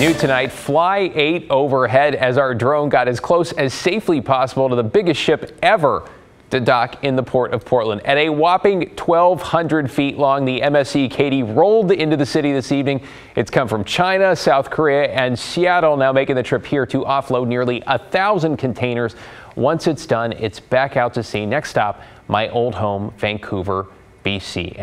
New tonight, Fly 8 overhead as our drone got as close as safely possible to the biggest ship ever to dock in the port of Portland. At a whopping 1,200 feet long, the MSC Katie rolled into the city this evening. It's come from China, South Korea, and Seattle, now making the trip here to offload nearly a thousand containers. Once it's done, it's back out to sea. Next stop, my old home, Vancouver, BC.